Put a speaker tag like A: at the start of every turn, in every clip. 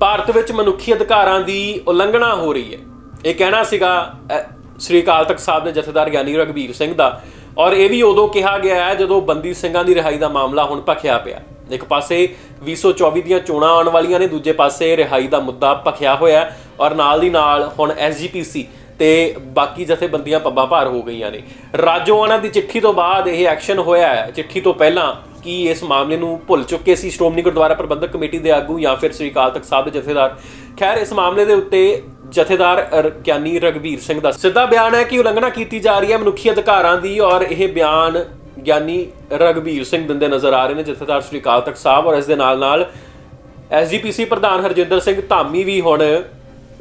A: ਭਾਰਤ ਵਿੱਚ ਮਨੁੱਖੀ ਅਧਿਕਾਰਾਂ ਦੀ ਉਲੰਘਣਾ ਹੋ ਰਹੀ ਹੈ। ਇਹ ਕਹਿਣਾ ਸੀਗਾ ਸ੍ਰੀ ਅਕਾਲ ਤਖਤ ਸਾਹਿਬ ਦੇ ਜਥੇਦਾਰ ਗਿਆਨੀ ਰਗਵੀਰ ਸਿੰਘ ਦਾ। ਔਰ ਇਹ ਵੀ ਉਦੋਂ ਕਿਹਾ ਗਿਆ ਹੈ, ਜਦੋਂ ਬੰਦੀ ਸਿੰਘਾਂ ਦੀ ਰਿਹਾਈ ਦਾ ਮਾਮਲਾ ਹੁਣ ਭਖਿਆ ਪਿਆ। ਇੱਕ ਪਾਸੇ 2024 ਦੀਆਂ ਚੋਣਾਂ ਆਉਣ ਵਾਲੀਆਂ ਨੇ, ਦੂਜੇ ਪਾਸੇ ਰਿਹਾਈ ਦਾ ਮੁੱਦਾ ਭਖਿਆ ਹੋਇਆ ਔਰ ਨਾਲ ਦੀ ਨਾਲ ਹੁਣ ਐਸਜੀਪੀਸੀ ਤੇ ਬਾਕੀ ਜਥੇਬੰਦੀਆਂ ਪੱਬਾਂ ਭਾਰ ਹੋ ਗਈਆਂ ਨੇ। ਰਾਜੋਆਣਾ ਦੀ ਚਿੱਠੀ ਤੋਂ ਬਾਅਦ ਇਹ ਐਕਸ਼ਨ ਹੋਇਆ ਹੈ। ਚਿੱਠੀ ਤੋਂ ਪਹਿਲਾਂ ਕੀ ਇਸ ਮਾਮਲੇ ਨੂੰ ਭੁੱਲ ਚੁੱਕੇ ਸੀ ਸ਼੍ਰੋਮਣੀ ਗੁਰਦੁਆਰਾ ਪ੍ਰਬੰਧਕ ਕਮੇਟੀ ਦੇ ਆਗੂ ਜਾਂ ਫਿਰ ਸ੍ਰੀ ਅਕਾਲ ਤਖਤ ਸਾਹਿਬ ਦੇ ਜਥੇਦਾਰ? ਖੈਰ, ਇਸ ਮਾਮਲੇ ਦੇ ਉੱਤੇ ਜਥੇਦਾਰ ਗਿਆਨੀ ਰਗਵੀਰ ਸਿੰਘ ਦਾ ਸਿੱਧਾ ਬਿਆਨ ਹੈ ਕਿ ਉਲੰਘਣਾ ਕੀਤੀ ਜਾ ਰਹੀ ਹੈ ਮਨੁੱਖੀ ਅਧਿਕਾਰਾਂ ਦੀ ਔਰ ਇਹ ਬਿਆਨ ਗਿਆਨੀ ਰਗਵੀਰ ਸਿੰਘ ਦਿੰਦੇ ਨਜ਼ਰ ਆ ਰਹੇ ਨੇ ਜਥੇਦਾਰ ਸ੍ਰੀ ਅਕਾਲ ਤਖਤ ਸਾਹਿਬ ਔਰ ਇਸ ਦੇ ਨਾਲ ਨਾਲ ਐਸਜੀਪੀਸੀ ਪ੍ਰਧਾਨ ਹਰਜਿੰਦਰ ਸਿੰਘ ਧਾਮੀ ਵੀ ਹੁਣ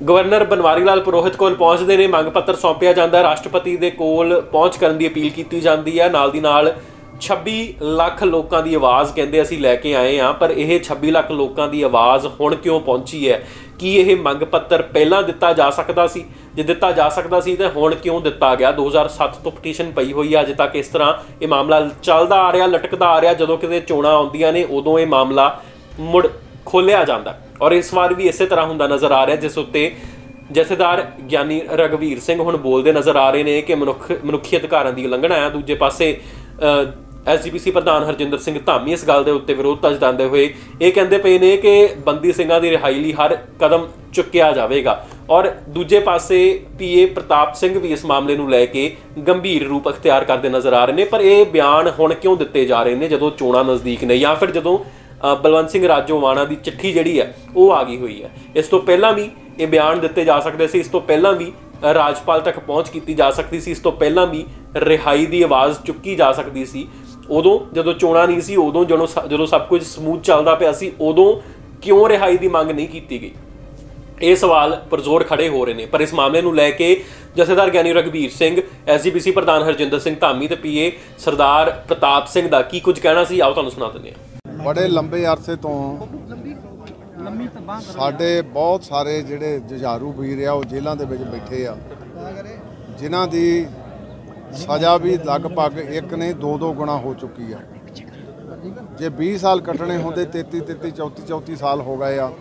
A: ਗਵਰਨਰ ਬਨਵਾਰੀ ਲਾਲ ਪੁਰੋਹਿਤ ਕੋਲ ਪਹੁੰਚਦੇ ਨੇ, ਮੰਗ ਪੱਤਰ ਸੌਂਪਿਆ ਜਾਂਦਾ ਰਾਸ਼ਟਰਪਤੀ ਦੇ ਕੋਲ ਪਹੁੰਚ ਕਰਨ ਦੀ ਅਪੀਲ ਕੀਤੀ ਜਾਂਦੀ ਹੈ, ਨਾਲ ਦੀ ਨਾਲ 26 ਲੱਖ ਲੋਕਾਂ ਦੀ ਆਵਾਜ਼ ਕਹਿੰਦੇ ਅਸੀਂ ਲੈ ਕੇ ਆਏ ਆ ਪਰ ਇਹ 26 ਲੱਖ ਲੋਕਾਂ ਦੀ ਆਵਾਜ਼ ਹੁਣ ਕਿਉਂ ਪਹੁੰਚੀ ਹੈ? ਕੀ ਇਹ ਮੰਗ ਪੱਤਰ ਪਹਿਲਾਂ ਦਿੱਤਾ ਜਾ ਸਕਦਾ ਸੀ? ਜੇ ਦਿੱਤਾ ਜਾ ਸਕਦਾ ਸੀ, ਤਾਂ ਹੁਣ ਕਿਉਂ ਦਿੱਤਾ ਗਿਆ? 2007 ਤੋਂ ਪਟੀਸ਼ਨ ਪਈ ਹੋਈ ਹੈ ਅਜੇ ਤੱਕ ਇਸ ਤਰ੍ਹਾਂ ਇਹ ਮਾਮਲਾ ਚੱਲਦਾ ਆ ਰਿਹਾ, ਲਟਕਦਾ ਆ ਰਿਹਾ। ਜਦੋਂ ਕਿਤੇ ਚੋਣਾਂ ਆਉਂਦੀਆਂ ਨੇ, ਉਦੋਂ ਇਹ ਮਾਮਲਾ ਮੁੜ ਖੋਲਿਆ ਜਾਂਦਾ। ਔਰ ਇਸ ਵਾਰ ਵੀ ਇਸੇ ਤਰ੍ਹਾਂ ਹੁੰਦਾ ਨਜ਼ਰ ਆ ਰਿਹਾ, ਜਿਸ ਉੱਤੇ ਜਥੇਦਾਰ ਗਿਆਨੀ ਰਗਵੀਰ ਸਿੰਘ ਹੁਣ ਬੋਲਦੇ ਨਜ਼ਰ ਆ ਰਹੇ ਨੇ ਕਿ ਮਨੁੱਖ ਮਨੁੱਖੀ ਅਧਿਕਾਰਾਂ ਦੀ ਉਲੰਘਣਾ ਹੈ ਦੂਜੇ ਪਾਸੇ ਐਸਜੀਪੀਸੀ ਪ੍ਰਧਾਨ ਹਰਜਿੰਦਰ ਸਿੰਘ ਧਾਮੀ ਇਸ ਗੱਲ ਦੇ ਉੱਤੇ ਵਿਰੋਧਤਾ ਜਤਾਉਂਦੇ ਹੋਏ ਇਹ ਕਹਿੰਦੇ ਪਏ ਨੇ ਕਿ ਬੰਦੀ ਸਿੰਘਾਂ ਦੀ ਰਿਹਾਈ ਲਈ ਹਰ ਕਦਮ ਚੁੱਕਿਆ ਜਾਵੇਗਾ। ਔਰ ਦੂਜੇ ਪਾਸੇ ਪੀਏ ਪ੍ਰਤਾਪ ਸਿੰਘ ਵੀ ਇਸ ਮਾਮਲੇ ਨੂੰ ਲੈ ਕੇ ਗੰਭੀਰ ਰੂਪ ਅਖਤਿਆਰ ਕਰਦੇ ਨਜ਼ਰ ਆ ਰਹੇ ਨੇ, ਪਰ ਇਹ ਬਿਆਨ ਹੁਣ ਕਿਉਂ ਦਿੱਤੇ ਜਾ ਰਹੇ ਨੇ, ਜਦੋਂ ਚੋਣਾਂ ਨਜ਼ਦੀਕ ਨੇ ਜਾਂ ਫਿਰ ਜਦੋਂ ਬਲਵੰਤ ਸਿੰਘ ਰਾਜੋਵਾਣਾ ਦੀ ਚਿੱਠੀ ਜਿਹੜੀ ਹੈ, ਉਹ ਆ ਗਈ ਹੋਈ ਹੈ। ਇਸ ਤੋਂ ਪਹਿਲਾਂ ਵੀ ਇਹ ਬਿਆਨ ਦਿੱਤੇ ਜਾ ਸਕਦੇ ਸੀ, ਇਸ ਤੋਂ ਪਹਿਲਾਂ ਵੀ ਰਾਜਪਾਲ ਤੱਕ ਪਹੁੰਚ ਕੀਤੀ ਜਾ ਸਕਦੀ ਸੀ, ਇਸ ਤੋਂ ਪਹਿਲਾਂ ਵੀ ਰਿਹਾਈ ਦੀ ਆਵਾਜ਼ ਚੁੱਕੀ ਜਾ ਸਕਦੀ ਸੀ। ਉਦੋਂ ਜਦੋਂ ਚੋਣਾਂ ਨਹੀਂ ਸੀ, ਉਦੋਂ ਜਦੋਂ ਜਦੋਂ ਸਭ ਕੁਝ ਸਮੂਥ ਚੱਲਦਾ ਪਿਆ ਸੀ, ਉਦੋਂ ਕਿਉਂ ਰਿਹਾਈ ਦੀ ਮੰਗ ਨਹੀਂ ਕੀਤੀ ਗਈ? ਇਹ ਸਵਾਲ ਪਰਜ਼ੋਰ ਖੜੇ ਹੋ ਰਹੇ ਨੇ, ਪਰ ਇਸ ਮਾਮਲੇ ਨੂੰ ਲੈ ਕੇ ਜਥੇਦਾਰ ਗਿਆਨੀ ਰਗਵੀਰ ਸਿੰਘ ਐਸਜੀਪੀਸੀ ਪ੍ਰਧਾਨ ਹਰਜਿੰਦਰ ਸਿੰਘ ਧਾਮੀ ਤੇ ਪੀਏ ਸਰਦਾਰ ਪ੍ਰਤਾਪ ਸਿੰਘ ਦਾ ਕੀ ਕੁਝ ਕਹਿਣਾ ਸੀ, ਆਓ ਤੁਹਾਨੂੰ ਸੁਣਾ ਦਿੰਦੇ ਹਾਂ।
B: ਬੜੇ ਲੰਬੇ ਅਰਸੇ ਤੋਂ ਸਾਡੇ ਬਹੁਤ ਸਾਰੇ ਜਿਹੜੇ ਜੁਝਾਰੂ ਵੀਰ ਆ, ਉਹ ਜੇਲ੍ਹਾਂ ਦੇ ਵਿੱਚ ਬੈਠੇ ਆ। ਜਿਨ੍ਹਾਂ ਦੀ ਸਜ਼ਾ ਵੀ ਲਗਭਗ ਇੱਕ ਨਹੀਂ, ਦੋ ਦੋ ਗੁਣਾ ਹੋ ਚੁੱਕੀ ਆ। ਜੇ 20 ਸਾਲ ਕੱਟਣੇ ਹੁੰਦੇ 33 33 34 34 ਸਾਲ ਹੋ ਗਏ ਆ।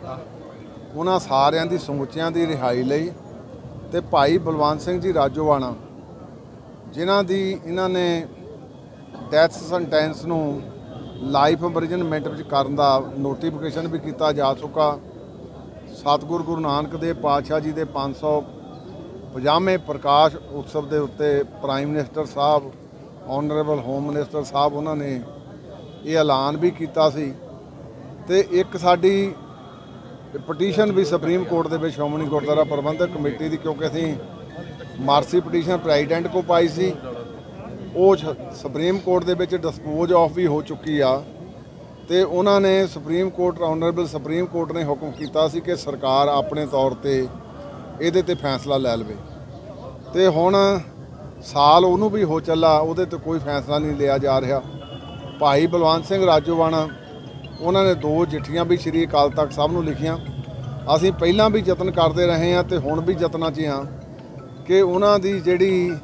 B: ਉਹਨਾਂ ਸਾਰਿਆਂ ਦੀ ਸਮੁੱਚਿਆਂ ਦੀ ਰਿਹਾਈ ਲਈ ਤੇ ਭਾਈ ਬਲਵੰਤ ਸਿੰਘ ਜੀ ਰਾਜੋਵਾਣਾ ਜਿਨ੍ਹਾਂ ਦੀ ਇਹਨਾਂ ਨੇ ਡੈਥ ਸੈਂਟੈਂਸ ਨੂੰ ਲਾਈਫ ਇੰਪ੍ਰਿਜ਼ਨਮੈਂਟ ਵਿੱਚ ਕਰਨ ਦਾ ਨੋਟੀਫਿਕੇਸ਼ਨ ਵੀ ਕੀਤਾ ਜਾ ਚੁੱਕਾ। ਸਤਿਗੁਰੂ ਗੁਰੂ ਨਾਨਕ ਦੇਵ ਪਾਤਸ਼ਾਹ ਜੀ ਦੇ 500 ਪਜਾਮੇ ਪ੍ਰਕਾਸ਼ ਉਤਸਵ ਦੇ ਉੱਤੇ prime minister sahib honourable home minister sahib ਉਹਨਾਂ ਨੇ ਇਹ ਐਲਾਨ ਵੀ ਕੀਤਾ ਸੀ। ਤੇ ਇੱਕ ਸਾਡੀ ਪਟੀਸ਼ਨ ਵੀ ਸੁਪਰੀਮ ਕੋਰਟ ਦੇ ਵਿੱਚ ਸ਼੍ਰੋਮਣੀ ਗੁਰਦੁਆਰਾ ਪ੍ਰਬੰਧਕ ਕਮੇਟੀ ਦੀ, ਕਿਉਂਕਿ ਅਸੀਂ ਮਾਰਸੀ ਪਟੀਸ਼ਨ ਪ੍ਰੈਜ਼ੀਡੈਂਟ ਕੋ ਪਾਈ ਸੀ, ਉਹ ਸੁਪਰੀਮ ਕੋਰਟ ਦੇ ਵਿੱਚ ਡਿਸਪੋਜ਼ ਆਫ ਵੀ ਹੋ ਚੁੱਕੀ ਆ। ਤੇ ਉਹਨਾਂ ਨੇ supreme court honourable supreme court ਨੇ ਹੁਕਮ ਕੀਤਾ ਸੀ ਕਿ ਸਰਕਾਰ ਆਪਣੇ ਤੌਰ ਤੇ ਇਹਦੇ ਤੇ ਫੈਸਲਾ ਲੈ ਲਵੇ। ਤੇ ਹੁਣ ਸਾਲ ਉਹਨੂੰ ਵੀ ਹੋ ਚੱਲਾ, ਉਹਦੇ ਤੇ ਕੋਈ ਫੈਸਲਾ ਨਹੀਂ ਲਿਆ ਜਾ ਰਿਹਾ। ਭਾਈ ਬਲਵੰਤ ਸਿੰਘ ਰਾਜੋਵਾਣਾ ਉਹਨਾਂ ਨੇ ਦੋ ਚਿੱਠੀਆਂ ਵੀ ਸ਼੍ਰੀ ਅਕਾਲ ਤਖਤ ਸਾਹਿਬ ਨੂੰ ਲਿਖੀਆਂ। ਅਸੀਂ ਪਹਿਲਾਂ ਵੀ ਯਤਨ ਕਰਦੇ ਰਹੇ ਹਾਂ ਤੇ ਹੁਣ ਵੀ ਯਤਨਾਂ 'ਚ ਹਾਂ ਕਿ ਉਹਨਾਂ ਦੀ ਜਿਹੜੀ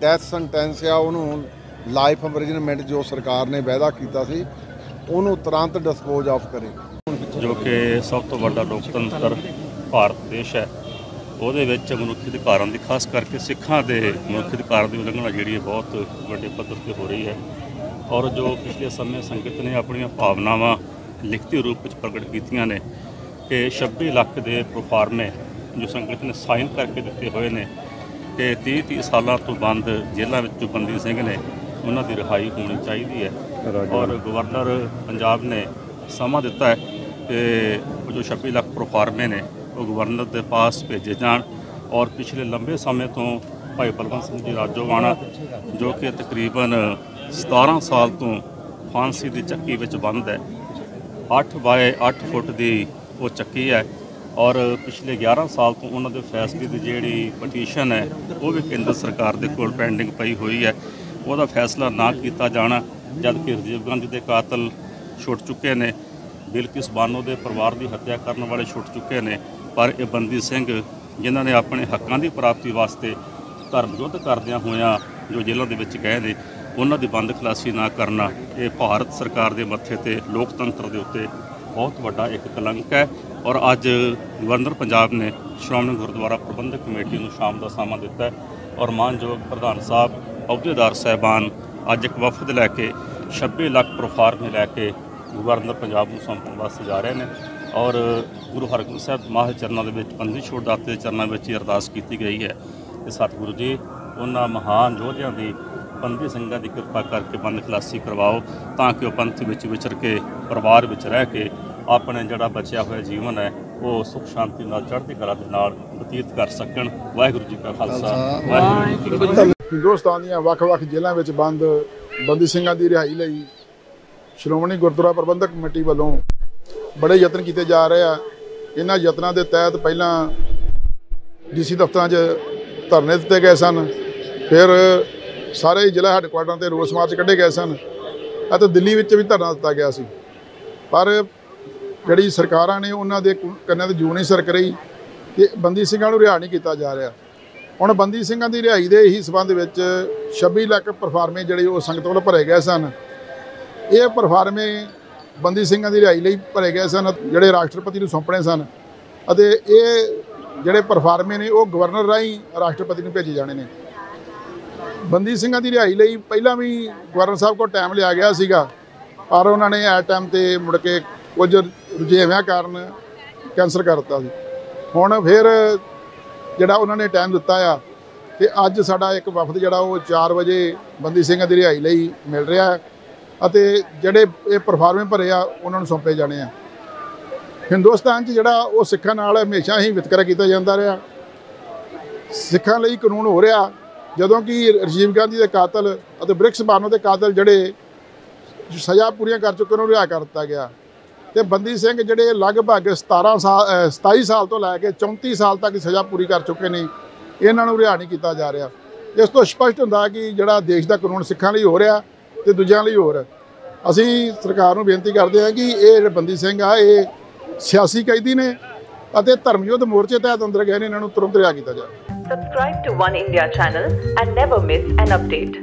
B: ਡੈਥ ਸੈਂਟੈਂਸ ਆ, ਉਹਨੂੰ ਲਾਈਫ ਇੰਪ੍ਰਿਜ਼ਨਮੈਂਟ ਜੋ ਸਰਕਾਰ ਨੇ ਵਾਅਦਾ ਕੀਤਾ ਸੀ, ਉਹਨੂੰ ਤੁਰੰਤ ਡਿਸਪੋਜ਼ ਆਫ ਕਰੇ।
C: ਜੋ ਕਿ ਸਭ ਤੋਂ ਵੱਡਾ ਲੋਕਤੰਤਰ ਭਾਰਤ ਦੇਸ਼ ਹੈ। ਉਹਦੇ ਵਿੱਚ ਮਨੁੱਖੀ ਅਧਿਕਾਰਾਂ ਦੀ ਖਾਸ ਕਰਕੇ ਸਿੱਖਾਂ ਦੇ ਮਨੁੱਖੀ ਅਧਿਕਾਰਾਂ ਦੀ ਉਲੰਘਣਾ ਜਿਹੜੀ ਹੈ ਬਹੁਤ ਵੱਡੇ ਪੱਧਰ ਤੇ ਹੋ ਰਹੀ ਹੈ। ਔਰ ਜੋ ਪਿਛਲੇ ਸਮੇਂ ਸੰਗਤ ਨੇ ਆਪਣੀਆਂ ਭਾਵਨਾਵਾਂ ਲਿਖਤੀ ਰੂਪ ਵਿੱਚ ਪ੍ਰਗਟ ਕੀਤੀਆਂ ਨੇ ਕਿ 26 ਲੱਖ ਦੇ ਪ੍ਰੋਫਾਰਮੇ ਜੋ ਸੰਗਤ ਨੇ ਸਾਈਨ ਕਰਕੇ ਦਿੱਤੇ ਹੋਏ ਨੇ ਕਿ 30 30 ਸਾਲਾਂ ਤੋਂ ਬੰਦ ਜੇਲ੍ਹਾਂ ਵਿੱਚ ਬੰਦੀ ਸਿੰਘ ਨੇ ਉਹਨਾਂ ਦੀ ਰਿਹਾਈ ਹੋਣੀ ਚਾਹੀਦੀ ਹੈ। ਔਰ ਗਵਰਨਰ ਪੰਜਾਬ ਨੇ ਸਮਾਂ ਦਿੱਤਾ ਹੈ ਕਿ ਜੋ 26 ਲੱਖ ਪ੍ਰੋਫਾਰਮੇ ਨੇ ਗਵਰਨਰ ਦੇ ਪਾਸ ਭੇਜੇ ਜਾਣ ਔਰ ਪਿਛਲੇ ਲੰਬੇ ਸਮੇਂ ਤੋਂ ਭਾਈ ਬਲਵੰਤ ਸਿੰਘ ਜੀ ਰਾਜੋਵਾਣਾ ਜੋ ਕਿ ਤਕਰੀਬਨ 17 ਸਾਲ ਤੋਂ ਫਾਂਸੀ ਦੀ ਚੱਕੀ ਵਿੱਚ ਬੰਦ ਹੈ 8 ਬਾਏ 8 ਫੁੱਟ ਦੀ ਉਹ ਚੱਕੀ ਹੈ ਔਰ ਪਿਛਲੇ 11 ਸਾਲ ਤੋਂ ਉਹਨਾਂ ਦੇ ਫੈਸਲੇ ਦੀ ਜਿਹੜੀ ਪਟੀਸ਼ਨ ਹੈ, ਉਹ ਵੀ ਕੇਂਦਰ ਸਰਕਾਰ ਦੇ ਕੋਲ ਪੈਂਡਿੰਗ ਪਈ ਹੋਈ ਹੈ। ਉਹਦਾ ਫੈਸਲਾ ਨਾ ਕੀਤਾ ਜਾਣਾ ਜਦ ਕਿ ਰਜੀਵ ਗਾਂਧੀ ਦੇ ਕਾਤਲ ਛੁੱਟ ਚੁੱਕੇ ਨੇ, ਬਿਲਕਿਸ ਬਾਨੋ ਦੇ ਪਰਿਵਾਰ ਦੀ ਹੱਤਿਆ ਕਰਨ ਵਾਲੇ ਛੁੱਟ ਚੁੱਕੇ ਨੇ ਪਰ ਇਹ ਬੰਦੀ ਸਿੰਘ ਜਿਨ੍ਹਾਂ ਨੇ ਆਪਣੇ ਹੱਕਾਂ ਦੀ ਪ੍ਰਾਪਤੀ ਵਾਸਤੇ ਧਰਮ ਯੁੱਧ ਕਰਦਿਆਂ ਹੋਇਆਂ ਜੋ ਜੇਲ੍ਹਾਂ ਦੇ ਵਿੱਚ ਗਏ ਨੇ, ਉਹਨਾਂ ਦੀ ਬੰਦ ਖਲਾਸੀ ਨਾ ਕਰਨਾ ਇਹ ਭਾਰਤ ਸਰਕਾਰ ਦੇ ਮੱਥੇ ਤੇ ਲੋਕਤੰਤਰ ਦੇ ਉੱਤੇ ਬਹੁਤ ਵੱਡਾ ਇੱਕ ਕਲੰਕ ਹੈ ਔਰ ਅੱਜ ਗਵਰਨਰ ਪੰਜਾਬ ਨੇ ਸ਼੍ਰੋਮਣੀ ਗੁਰਦੁਆਰਾ ਪ੍ਰਬੰਧਕ ਕਮੇਟੀ ਨੂੰ ਸ਼ਾਮ ਦਾ ਸਮਾਂ ਦਿੱਤਾ ਔਰ ਮਾਨਯੋਗ ਪ੍ਰਧਾਨ ਸਾਹਿਬ, ਅਹੁਦੇਦਾਰ ਸਹਿਬਾਨ ਅੱਜ ਇੱਕ ਵਫਦ ਲੈ ਕੇ 26 ਲੱਖ ਪ੍ਰੋਫਾਰਮੇ ਲੈ ਕੇ ਗਵਰਨਰ ਪੰਜਾਬ ਨੂੰ ਸੌਂਪਣ ਵਾਸਤੇ ਜਾ ਰਹੇ ਨੇ। ਔਰ ਗੁਰੂ ਹਰਗੋਬਿੰਦ ਸਾਹਿਬ ਮਾਹ ਚਰਨਾਂ ਦੇ ਵਿੱਚ ਬੰਦੀ ਛੋੜ ਦਾਤੇ ਦੇ ਚਰਨਾਂ ਵਿੱਚ ਹੀ ਅਰਦਾਸ ਕੀਤੀ ਗਈ ਹੈ ਕਿ ਸਤਿਗੁਰੂ ਜੀ ਉਹਨਾਂ ਮਹਾਨ ਯੋਧਿਆਂ ਦੀ ਬੰਦੀ ਸਿੰਘਾਂ ਦੀ ਕਿਰਪਾ ਕਰਕੇ ਬੰਦ ਖਲਾਸੀ ਕਰਵਾਓ ਤਾਂ ਕਿ ਉਹ ਪੰਥ ਵਿੱਚ ਵਿਚਰ ਕੇ ਪਰਿਵਾਰ ਵਿੱਚ ਰਹਿ ਕੇ ਆਪਣੇ ਜਿਹੜਾ ਬਚਿਆ ਹੋਇਆ ਜੀਵਨ ਹੈ ਉਹ ਸੁਖ ਸ਼ਾਂਤੀ ਨਾਲ ਚੜ੍ਹਦੀ ਕਲਾ ਦੇ ਨਾਲ ਬਤੀਤ ਕਰ ਸਕਣ। ਵਾਹਿਗੁਰੂ ਜੀ ਕਾ ਖਾਲਸਾ। ਵਾਹਿਗੁਰੂ ਜੀ ਕੀ ਫਤਿਹ।
D: ਹਿੰਦੁਸਤਾਨ ਦੀਆਂ ਵੱਖ-ਵੱਖ ਜ਼ਿਲ੍ਹਿਆਂ ਵਿੱਚ ਬੰਦ ਬੰਦੀ ਸਿੰਘਾਂ ਦੀ ਰਿਹਾਈ ਲਈ ਸ਼੍ਰੋਮਣੀ ਗੁਰਦੁਆਰਾ ਪ੍ਰਬੰਧਕ ਕਮੇਟੀ ਵੱਲੋਂ ਬੜੇ ਯਤਨ ਕੀਤੇ ਜਾ ਰਹੇ ਆ। ਇਹਨਾਂ ਯਤਨਾਂ ਦੇ ਤਹਿਤ ਪਹਿਲਾਂ ਡੀਸੀ ਦਫ਼ਤਰਾਂ 'ਚ ਧਰਨੇ ਦਿੱਤੇ ਗਏ ਸਨ। ਫਿਰ ਸਾਰੇ ਜ਼ਿਲ੍ਹਾ ਹੈੱਡਕੁਆਟਰਾਂ ਤੇ ਰੋਸ ਮਾਰਚ ਕੱਢੇ ਗਏ ਸਨ ਅਤੇ ਦਿੱਲੀ ਵਿੱਚ ਵੀ ਧਰਨਾ ਦਿੱਤਾ ਗਿਆ ਸੀ। ਪਰ ਜਿਹੜੀ ਸਰਕਾਰਾਂ ਨੇ ਉਹਨਾਂ ਦੇ ਕੰਨਾਂ ਤੇ ਜੂ ਨਹੀਂ ਸਰਕ ਰਹੀ ਤੇ ਬੰਦੀ ਸਿੰਘਾਂ ਨੂੰ ਰਿਹਾ ਨਹੀਂ ਕੀਤਾ ਜਾ ਰਿਹਾ। ਹੁਣ ਬੰਦੀ ਸਿੰਘਾਂ ਦੀ ਰਿਹਾਈ ਦੇ ਹੀ ਸਬੰਧ ਵਿੱਚ 26 ਲੱਖ ਪਰਫਾਰਮੇ ਜਿਹੜੇ ਉਹ ਸੰਗਤ ਵੱਲੋਂ ਭਰੇ ਗਏ ਸਨ। ਇਹ ਪਰਫਾਰਮੇ ਬੰਦੀ ਸਿੰਘਾਂ ਦੀ ਰਿਹਾਈ ਲਈ ਭਰੇ ਗਏ ਸਨ ਜਿਹੜੇ ਰਾਸ਼ਟਰਪਤੀ ਨੂੰ ਸੌਂਪਣੇ ਸਨ ਅਤੇ ਇਹ ਜਿਹੜੇ ਪਰਫਾਰਮੇ ਨੇ ਉਹ ਗਵਰਨਰ ਰਾਹੀਂ ਰਾਸ਼ਟਰਪਤੀ ਨੂੰ ਭੇਜੇ ਜਾਣੇ ਨੇ। ਬੰਦੀ ਸਿੰਘਾਂ ਦੀ ਰਿਹਾਈ ਲਈ ਪਹਿਲਾਂ ਵੀ ਗਵਰਨਰ ਸਾਹਿਬ ਕੋਲ ਟਾਈਮ ਲਿਆ ਗਿਆ ਸੀਗਾ। ਪਰ ਉਹਨਾਂ ਨੇ ਐ ਟਾਈਮ ਤੇ ਮੁੜ ਕੇ ਕੁਝ ਰੁਝੇਵਿਆਂ ਕਾਰਨ ਕੈਂਸਲ ਕਰ ਦਿੱਤਾ ਸੀ। ਹੁਣ ਫਿਰ ਜਿਹੜਾ ਉਹਨਾਂ ਨੇ ਟਾਈਮ ਦਿੱਤਾ ਆ ਤੇ ਅੱਜ ਸਾਡਾ ਇੱਕ ਵਫਦ ਜਿਹੜਾ ਉਹ 4 ਵਜੇ ਬੰਦੀ ਸਿੰਘਾਂ ਦੀ ਰਿਹਾਈ ਲਈ ਮਿਲ ਰਿਹਾ ਹੈ। ਅਤੇ ਜਿਹੜੇ ਇਹ ਪਰਫਾਰਮੇ ਭਰੇ ਆ, ਉਹਨਾਂ ਨੂੰ ਸੌਂਪੇ ਜਾਣੇ ਆ। ਹਿੰਦੁਸਤਾਨ 'ਚ ਜਿਹੜਾ ਉਹ ਸਿੱਖਾਂ ਨਾਲ ਹਮੇਸ਼ਾ ਹੀ ਵਿਤਕਰਾ ਕੀਤਾ ਜਾਂਦਾ ਰਿਹਾ। ਸਿੱਖਾਂ ਲਈ ਕਾਨੂੰਨ ਹੋ ਰਿਹਾ, ਜਦੋਂ ਕਿ ਰਾਜੀਵ ਗਾਂਧੀ ਦੇ ਕਾਤਲ ਅਤੇ ਬ੍ਰਿਕਸ ਬਾਨੋ ਦੇ ਕਾਤਲ ਜਿਹੜੇ ਸਜ਼ਾ ਪੂਰੀਆਂ ਕਰ ਚੁੱਕੇ ਉਹਨਾਂ ਨੂੰ ਰਿਹਾ ਕਰ ਦਿੱਤਾ ਗਿਆ। ਤੇ ਬੰਦੀ ਸਿੰਘ ਜਿਹੜੇ ਲਗਭਗ 17 ਸਾਲ, ਅਹ 27 ਸਾਲ ਤੋਂ ਲੈ ਕੇ 34 ਸਾਲ ਤੱਕ ਸਜ਼ਾ ਪੂਰੀ ਕਰ ਚੁੱਕੇ ਨੇ, ਇਹਨਾਂ ਨੂੰ ਰਿਹਾ ਨਹੀਂ ਕੀਤਾ ਜਾ ਰਿਹਾ। ਇਸ ਤੋਂ ਸਪਸ਼ਟ ਹੁੰਦਾ ਕਿ ਜਿਹੜਾ ਦੇਸ਼ ਦਾ ਕਾਨੂੰਨ ਸਿੱਖਾਂ ਲਈ ਹੋ ਰਿਹਾ ਤੇ ਦੂਜਿਆਂ ਲਈ ਹੋਰ ਅਸੀਂ ਸਰਕਾਰ ਨੂੰ ਬੇਨਤੀ ਕਰਦੇ ਹਾਂ ਕਿ ਇਹ ਜਿਹੜੇ ਬੰਦੀ ਸਿੰਘ ਆ, ਇਹ ਸਿਆਸੀ ਕੈਦੀ ਨੇ ਅਤੇ ਧਰਮਯੁੱਧ ਮੋਰਚੇ ਤਹਿਤ ਅੰਦਰ ਗਏ ਨੇ, ਇਹਨਾਂ ਨੂੰ ਤੁਰੰਤ ਰਿਹਾ ਕੀਤਾ ਜਾਵੇ
E: Subscribe to One India channel and never miss an update.